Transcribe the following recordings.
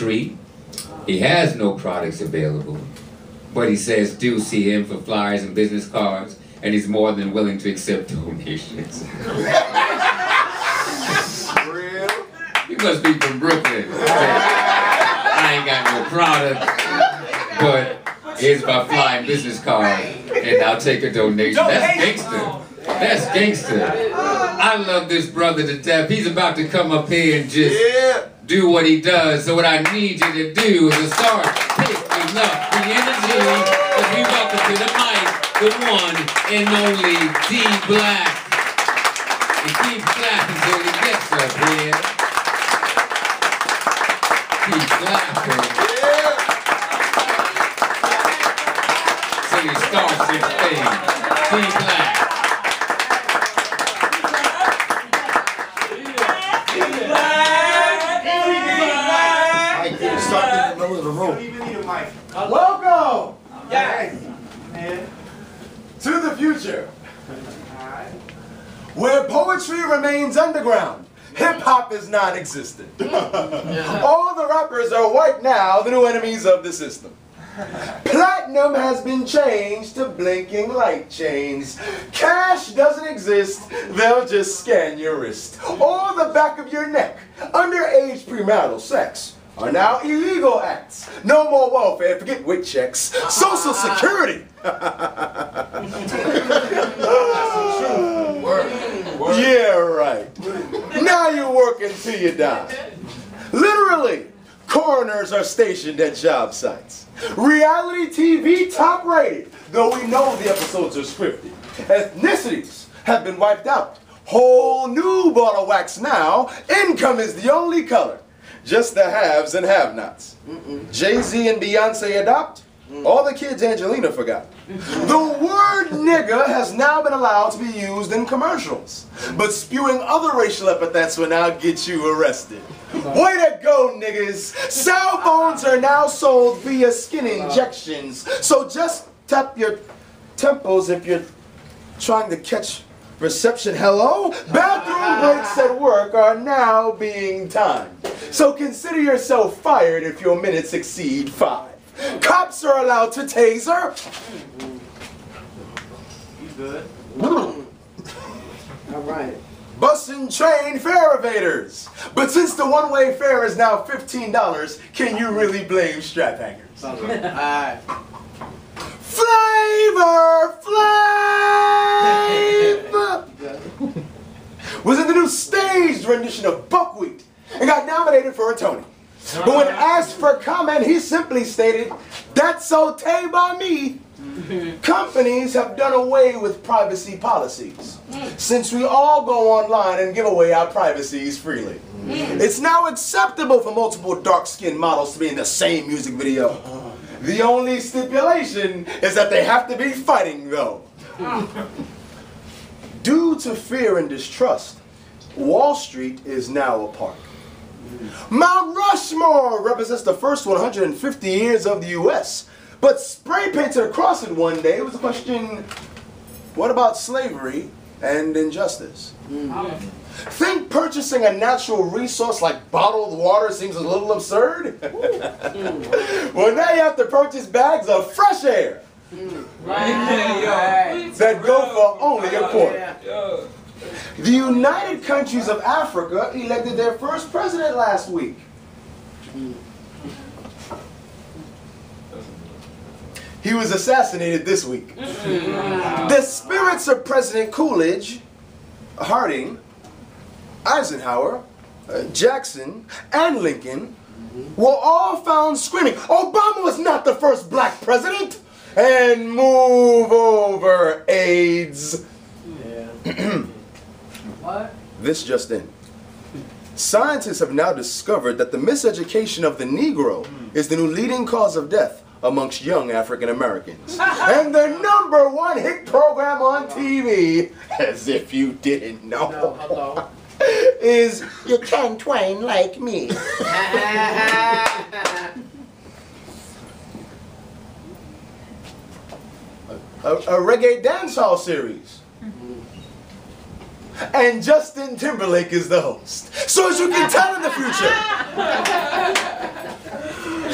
street. He has no products available, but he says do see him for flyers and business cards, and he's more than willing to accept donations. Real? You must be from Brooklyn. I ain't got no product, but here's my flying business card, and I'll take a donation. That's gangster. That's gangster. I love this brother to death. He's about to come up here and just Yeah. Do what he does. So what I need you to do is to start picking up the energy as we welcome to the mic the one and only D Black. And keep clapping till he gets up here. Keep clapping Yeah. till he starts his thing. D Black. I get something in the middle of the room. Welcome! Yes! To the future. Where poetry remains underground, hip hop is non existent. All the rappers are white now, the new enemies of the system. Platinum has been changed to blinking light chains. Cash doesn't exist, they'll just scan your wrist. Or the back of your neck. Underage premarital sex are now illegal acts. No more welfare, forget WIC checks. Social Security. Yeah, right. Now you're working till you die. Literally, coroners are stationed at job sites. Reality TV top rated, though we know the episodes are scripted. Ethnicities have been wiped out. Whole new bottle wax now. Income is the only color. Just the haves and have-nots. Jay-Z and Beyonce adopt. Mm. All the kids Angelina forgot. The word nigger has now been allowed to be used in commercials, but spewing other racial epithets will now get you arrested. Way to go, niggas! Cell phones are now sold via skin uh-huh. injections, so just tap your temples if you're trying to catch reception. Hello? Bathroom breaks at work are now being timed, so consider yourself fired if your minutes exceed five. Cops are allowed to taser. You good? All right. Bus and train fare evaders. But since the one-way fare is now $15, can you really blame strap hangers? All right. Flavor Flav was in the new staged rendition of Buckwheat and got nominated for a Tony. But when ah. asked for comment, he simply stated, "That's okay by me." Companies have done away with privacy policies since we all go online and give away our privacies freely. Mm. It's now acceptable for multiple dark-skinned models to be in the same music video. Uh-huh. The only stipulation is that they have to be fighting, though. Uh. Due to fear and distrust, Wall Street is now a park. Mount Rushmore represents the first 150 years of the U.S., but spray painted across it one day was the question what about slavery and injustice? Mm. Think purchasing a natural resource like bottled water seems a little absurd? Mm. well, now you have to purchase bags of fresh air mm. that go for only a quarter. The United Countries of Africa elected their first president last week. He was assassinated this week. The spirits of President Coolidge, Harding, Eisenhower, uh, Jackson, and Lincoln were all found screaming, Obama was not the first black president! And move over, AIDS. What? This just in. Scientists have now discovered that the miseducation of the Negro hmm. is the new leading cause of death amongst young African Americans. and the number one hit program on TV, as if you didn't know, No, is You Can't Twain Like Me. a, a reggae dancehall series. And Justin Timberlake is the host. So as you can tell in the future,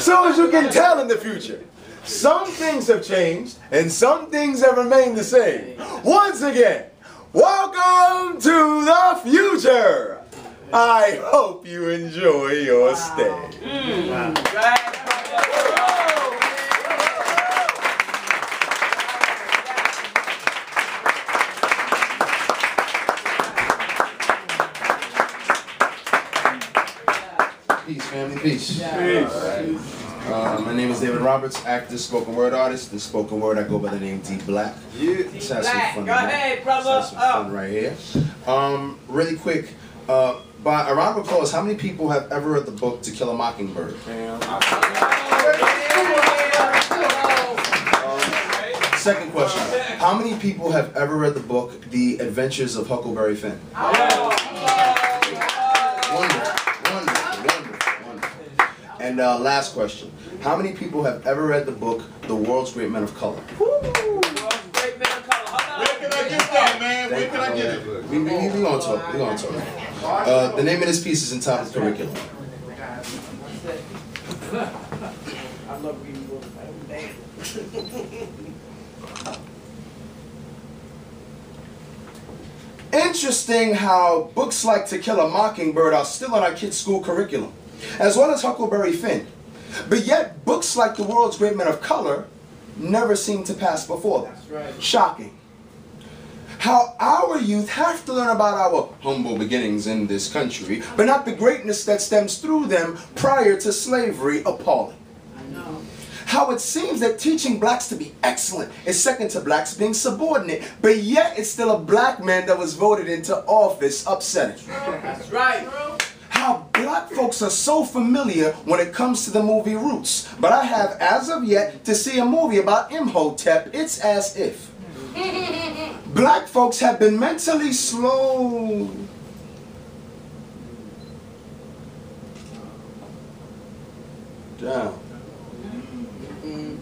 So as you can tell in the future, some things have changed and some things have remained the same. Once again, welcome to the future. I hope you enjoy your stay. Mm. Peace, mm. Family, peace. Uh, my name is David Roberts, actor, spoken word artist. In spoken word, I go by the name D Black. Yeah. Let's have some Black, fun. go tonight. ahead, brother. Let's have some Up. fun right here. Um, really quick, uh, by a round of applause, how many people have ever read the book To Kill a Mockingbird? Second question, how many people have ever read the book The Adventures of Huckleberry Finn? Wonderful, And uh, last question, how many people have ever read the book The World's Great Men of Color? Where can I get man? Where can I get it? We, we, we gonna talk, we gonna talk. Uh, the name of this piece is entitled Curriculum. I love reading books. Interesting how books like To Kill a Mockingbird are still on our kids' school curriculum, as well as Huckleberry Finn. But yet, books like The World's Great Men of Color never seem to pass before them. That's right. Shocking. How our youth have to learn about our humble beginnings in this country, but not the greatness that stems through them prior to slavery appalling. I know. How it seems that teaching blacks to be excellent is second to blacks being subordinate, but yet it's still a black man that was voted into office upsetting. That's right. How black folks are so familiar when it comes to the movie Roots, but I have as of yet to see a movie about Imhotep. It's as if black folks have been mentally slow. Down. Mm-hmm. Mm-hmm.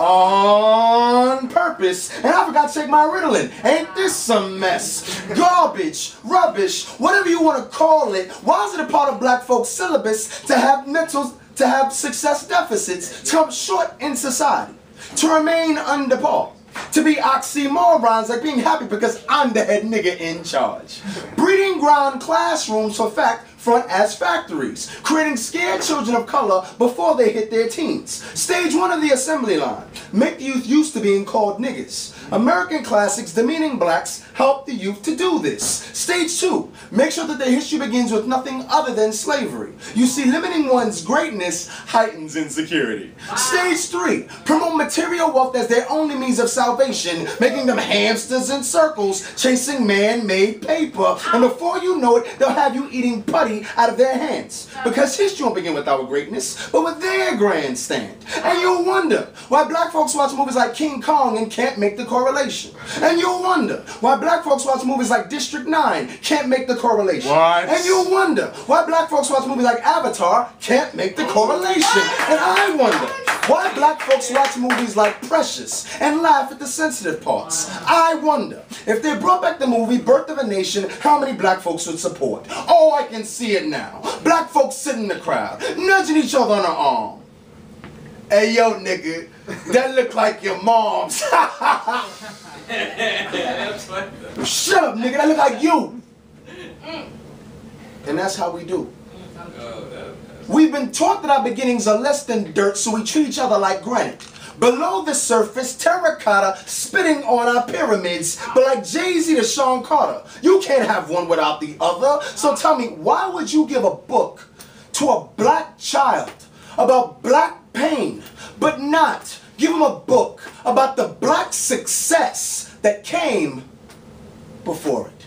On oh, purpose, and I forgot to take my Ritalin. Ain't this some mess? Garbage, rubbish, whatever you want to call it. Why is it a part of black folks' syllabus to have mental, to have success deficits, to come short in society, to remain under par? To be oxymorons like being happy because I'm the head nigga in charge. Breeding ground classrooms for fact front as factories, creating scared children of color before they hit their teens. Stage one of the assembly line. Make the youth used to being called niggas. American classics demeaning blacks help the youth to do this. Stage two. Make sure that their history begins with nothing other than slavery. You see, limiting one's greatness heightens insecurity. Stage three. Promote material wealth as their only means of salvation, making them hamsters in circles, chasing man-made paper. And before you know it, they'll have you eating putty out of their hands. Because history won't begin with our greatness, but with their grandstand. And you'll wonder why black folks watch movies like King Kong and can't make the correlation. And you'll wonder why black folks watch movies like District 9 can't make the correlation. What? And you'll wonder why black folks watch movies like Avatar can't make the correlation. And I wonder why black folks watch movies like Precious and laugh at the sensitive parts. I wonder if they brought back the movie Birth of a Nation, how many black folks would support? Oh, I can see it now. Black folks sitting in the crowd, nudging each other on the arm. Hey yo, nigga, that look like your mom's. Shut up, nigga, that look like you. And that's how we do. We've been taught that our beginnings are less than dirt, so we treat each other like granite. Below the surface, terracotta spitting on our pyramids, but like Jay-Z to Sean Carter, you can't have one without the other. So tell me, why would you give a book to a black child about black pain, but not give him a book about the black success that came before it?